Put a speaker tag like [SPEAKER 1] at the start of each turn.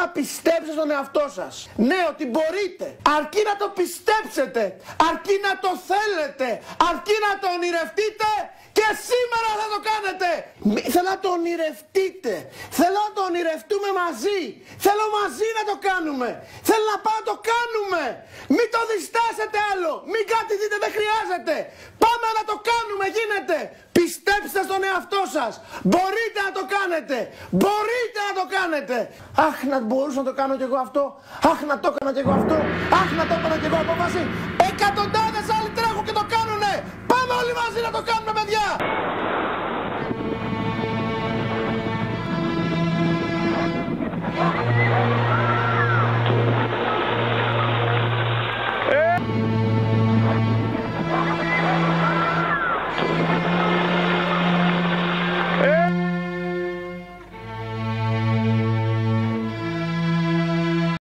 [SPEAKER 1] Θέλω να πιστέψετε στον εαυτό σας. Ναι, ότι μπορείτε. Αρκεί να το πιστέψετε. Αρκεί να το θέλετε. Αρκεί να το ονειρευτείτε και σήμερα θα το κάνετε. Θέλω να το ονειρευτείτε. Θέλω να το ονειρευτούμε μαζί. Θέλω μαζί να το κάνουμε. Θέλω να πάω να το κάνουμε. Μην το διστάσετε άλλο. Μην κάτι δείτε, δεν χρειάζεται. Πάμε να το κάνουμε, γίνεται. Πιστέψτε στον εαυτό σας. Μπορείτε να το κάνετε. Μπορείτε να το. Αχ, να μπορούσα να το κάνω κι εγώ αυτό. Αχ, να το έκανα κι εγώ αυτό. Αχ, να το έκανα κι εγώ από βάση; Εκατοντάδες άλλοι τρέχουν και το κάνουνε. Πάμε όλοι μαζί να το κάνουμε, παιδιά.